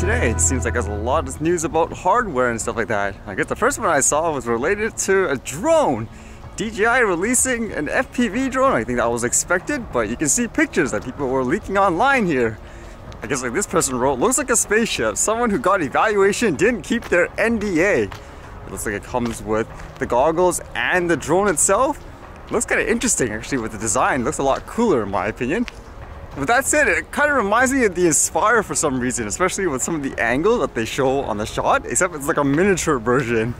today? It seems like there's a lot of news about hardware and stuff like that. I guess the first one I saw was related to a drone. DJI releasing an FPV drone. I think that was expected, but you can see pictures that people were leaking online here. I guess like this person wrote, looks like a spaceship. Someone who got evaluation didn't keep their NDA. It looks like it comes with the goggles and the drone itself. looks kind of interesting actually with the design. looks a lot cooler in my opinion. With that said, it kind of reminds me of the Inspire for some reason, especially with some of the angle that they show on the shot, except it's like a miniature version.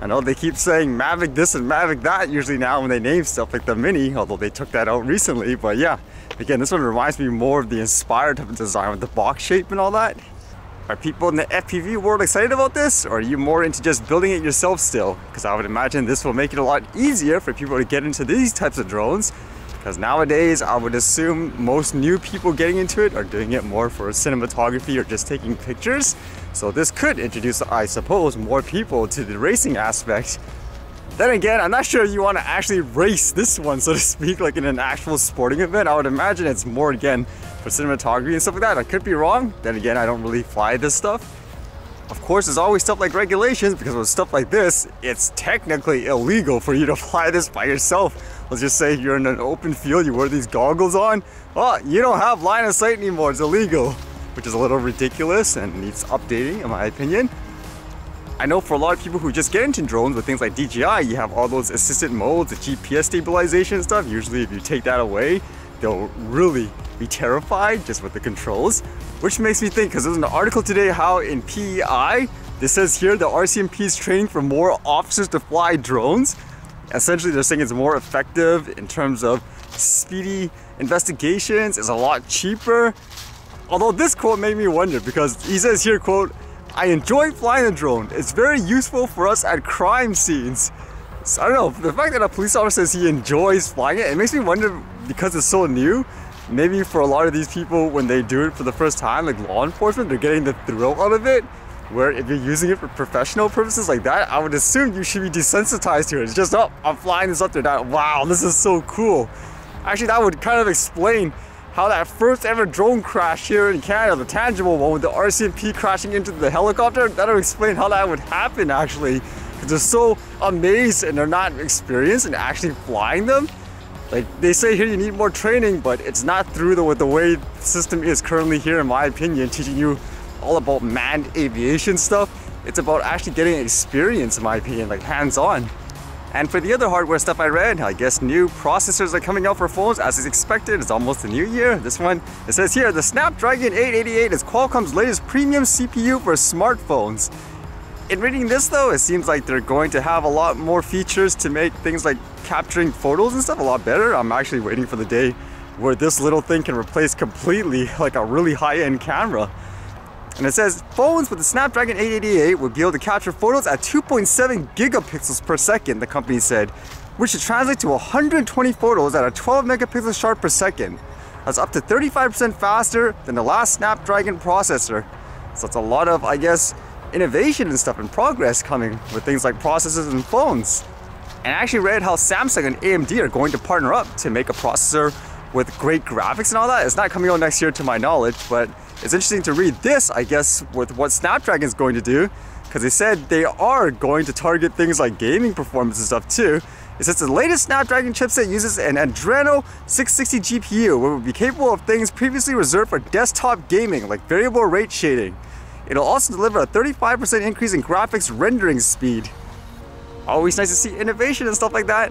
I know they keep saying Mavic this and Mavic that usually now when they name stuff like the Mini, although they took that out recently, but yeah. Again, this one reminds me more of the Inspire type of design with the box shape and all that. Are people in the FPV world excited about this? Or are you more into just building it yourself still? Because I would imagine this will make it a lot easier for people to get into these types of drones because nowadays, I would assume most new people getting into it are doing it more for cinematography or just taking pictures. So this could introduce, I suppose, more people to the racing aspect. Then again, I'm not sure you want to actually race this one, so to speak, like in an actual sporting event. I would imagine it's more, again, for cinematography and stuff like that. I could be wrong. Then again, I don't really fly this stuff. Of course, there's always stuff like regulations because with stuff like this, it's technically illegal for you to fly this by yourself. Let's just say you're in an open field, you wear these goggles on. oh, you don't have line of sight anymore, it's illegal, which is a little ridiculous and needs updating in my opinion. I know for a lot of people who just get into drones with things like DJI, you have all those assistant modes, the GPS stabilization stuff. Usually if you take that away, they'll really be terrified just with the controls. Which makes me think, because there's an article today how in PEI, this says here the RCMP is training for more officers to fly drones. Essentially, they're saying it's more effective in terms of speedy investigations, it's a lot cheaper. Although this quote made me wonder because he says here, quote, I enjoy flying a drone. It's very useful for us at crime scenes. So, I don't know, the fact that a police officer says he enjoys flying it, it makes me wonder because it's so new, maybe for a lot of these people when they do it for the first time like law enforcement they're getting the thrill out of it where if you're using it for professional purposes like that i would assume you should be desensitized to it it's just oh i'm flying this up there now. wow this is so cool actually that would kind of explain how that first ever drone crash here in Canada, the tangible one with the RCMP crashing into the helicopter, that'll explain how that would happen actually. Because they're so amazed and they're not experienced in actually flying them. Like they say here you need more training, but it's not through the, the way the system is currently here in my opinion, teaching you all about manned aviation stuff. It's about actually getting experience in my opinion, like hands-on. And for the other hardware stuff I read, I guess new processors are coming out for phones as is expected. It's almost the new year. This one, it says here, the Snapdragon 888 is Qualcomm's latest premium CPU for smartphones. In reading this though, it seems like they're going to have a lot more features to make things like capturing photos and stuff a lot better. I'm actually waiting for the day where this little thing can replace completely like a really high-end camera. And it says phones with the Snapdragon 888 would be able to capture photos at 2.7 gigapixels per second, the company said, which should translate to 120 photos at a 12 megapixel sharp per second. That's up to 35% faster than the last Snapdragon processor. So it's a lot of, I guess, innovation and stuff and progress coming with things like processors and phones. And I actually read how Samsung and AMD are going to partner up to make a processor with great graphics and all that. It's not coming out next year to my knowledge, but it's interesting to read this, I guess, with what Snapdragon is going to do, because they said they are going to target things like gaming performance and stuff too. It says the latest Snapdragon chipset uses an Adreno 660 GPU, which will be capable of things previously reserved for desktop gaming, like variable rate shading. It'll also deliver a 35% increase in graphics rendering speed. Always nice to see innovation and stuff like that.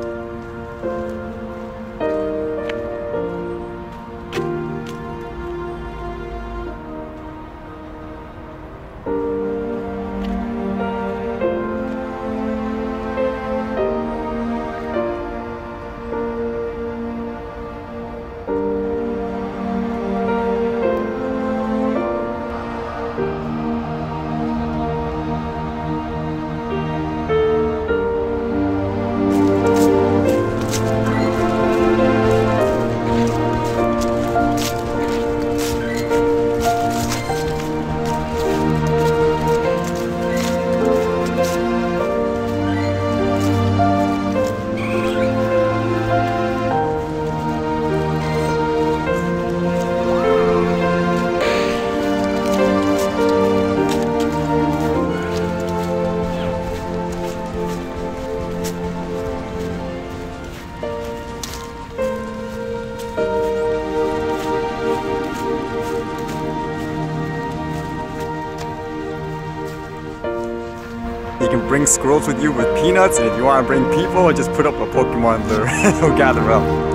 bring squirrels with you with peanuts, and if you want to bring people, just put up a Pokemon lure. He'll gather up.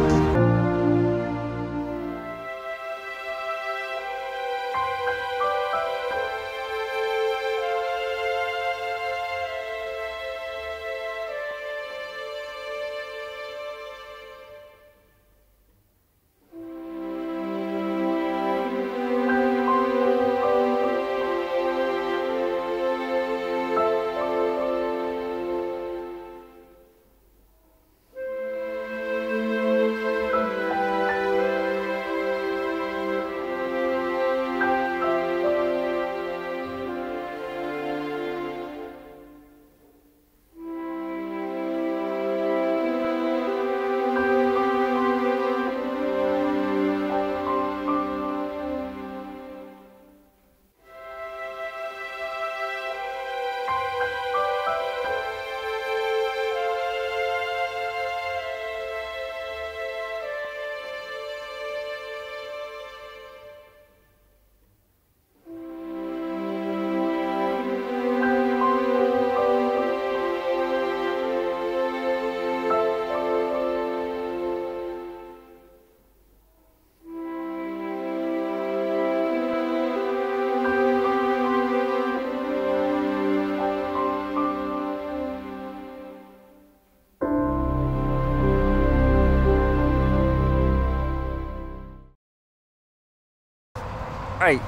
Alright,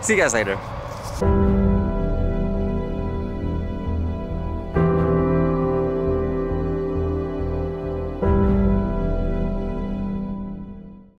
see you guys later.